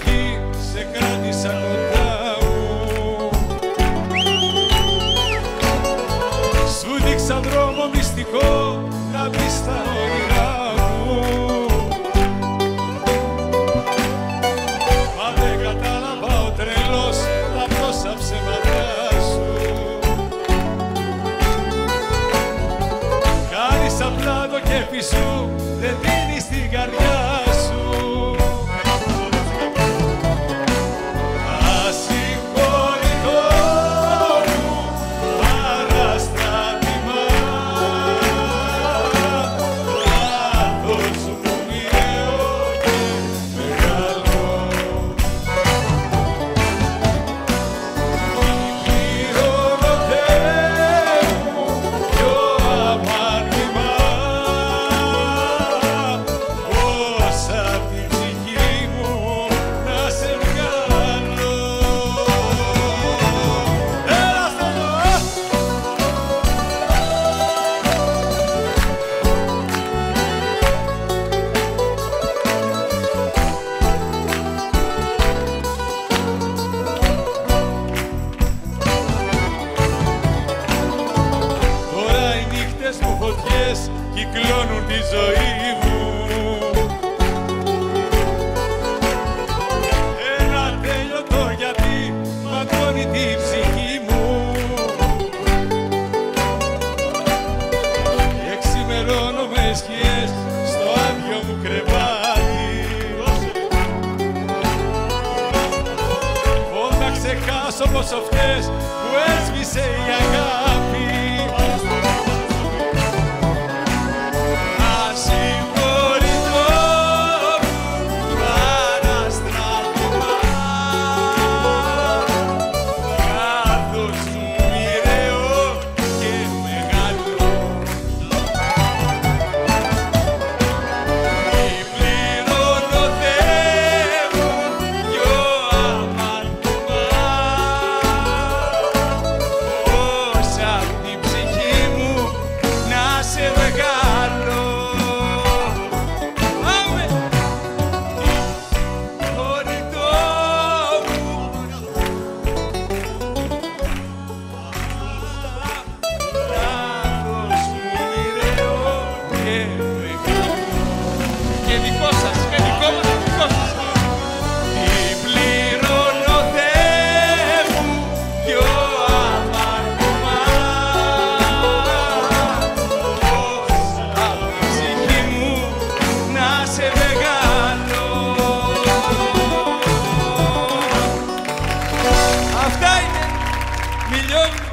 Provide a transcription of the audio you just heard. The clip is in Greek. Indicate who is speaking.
Speaker 1: εκεί σε κράτησα σαν μου Σου δείξα δρόμο μυστικό να μπεις στα όνειρά μου. Μα δεν κατάλαβα ο τρελός τα πόσα ψέματα σου. Κάνεις απλά το κέφι σου λιώνουν τη ζωή μου. Ένα τέλειωτο γιατί μαγκώνει τη ψυχή μου. Και με σκιές στο άδειο μου κρεβάτι. Όταν ξεχάσω πόσο φταίς που έσβησε η αγάπη Днем